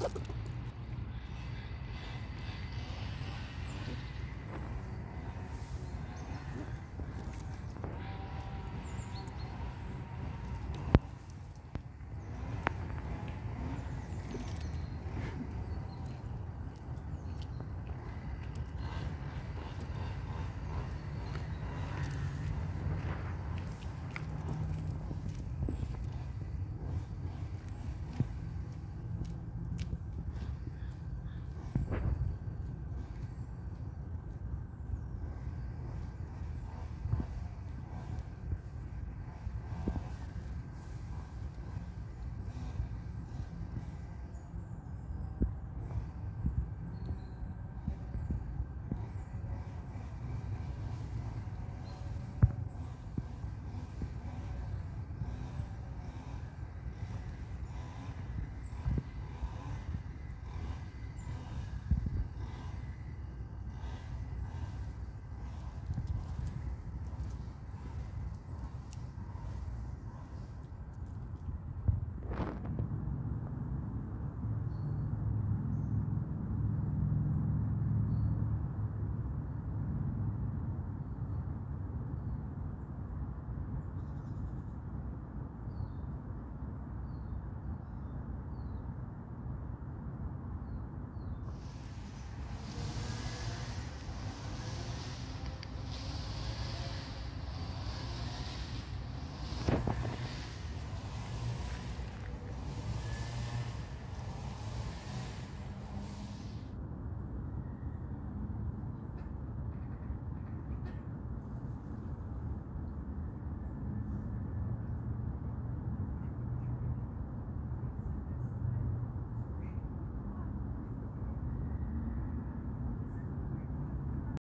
you